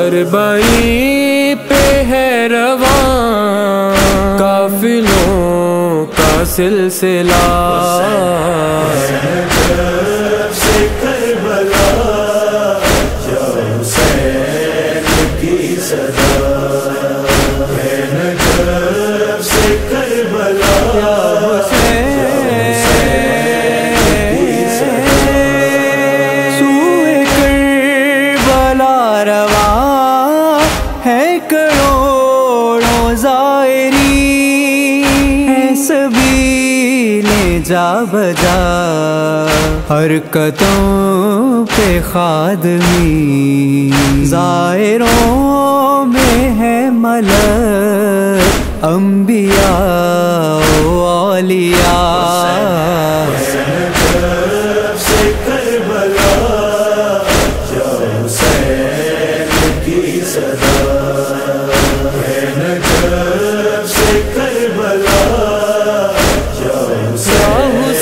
अरबाई पे है रवा काफिलों का सिलसिला। जायरी सभी ले जा बजा हरकतों पे खादमी जायरों में है मलक अम्बिया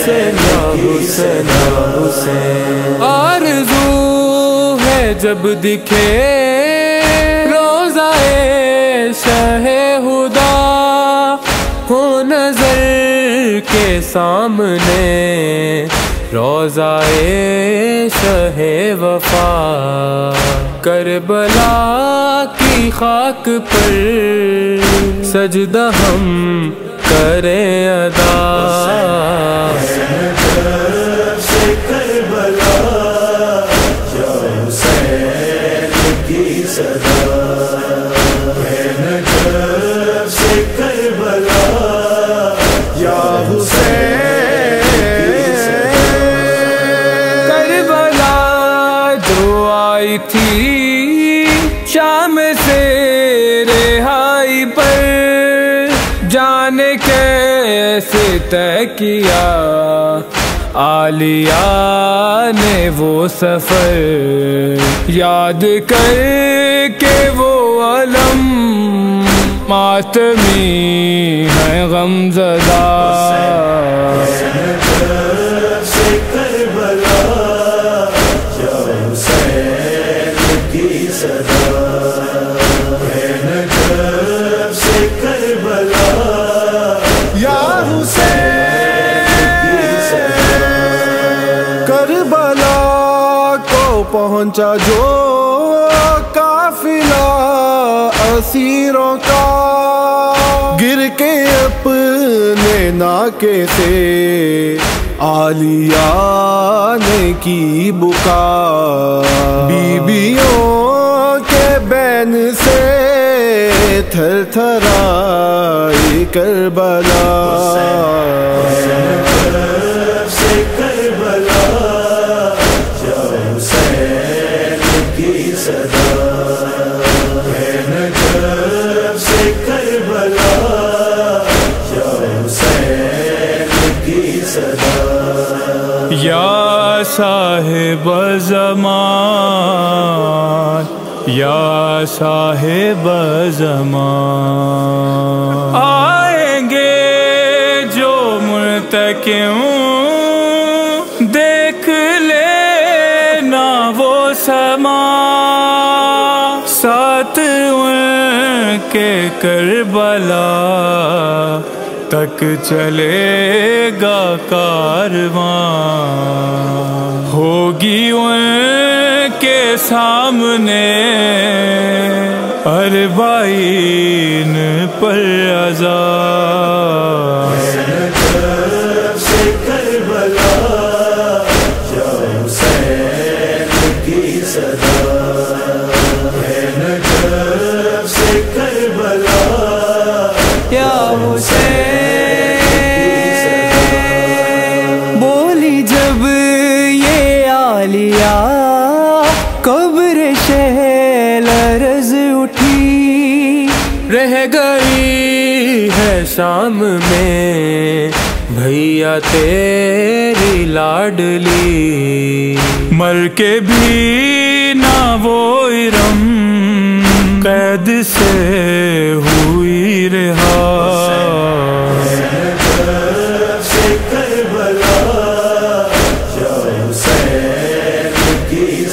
हुसैन हुसैन हुसैन। आरज़ू है जब दिखे, रोज़ाए शहे हुदा हो नज़र के सामने। रोज़ाए शहे वफा, करबला की खाक पर सजदा हम करें अदा। करबला जो आई थी शाम जाने कैसे तय किया? आलिया ने वो सफ़र याद करके वो अलम। मातमी है गमजदा। पहुँचा जो काफिला असीरों का। गिर के अपने नाके से आलिया ने की बुका। बीबियों के बैन से थर थराई करबला। जब या साहेब जमान, या साहेब जमान। आएँगे जो मुर्तक्यों देख लेना वो समा। साथ उनके करबला तक चलेगा कारवां। होगी उनके सामने अरबाइन पर आज़ाद शाम में। भैया तेरी लाडली। मर के भी ना वो इरम कैद से हुई रहा।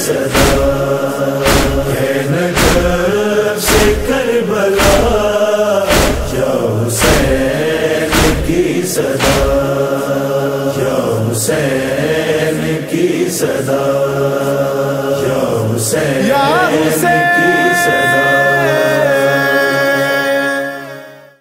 सदा। हुसैन की सदा। या हुसैन। या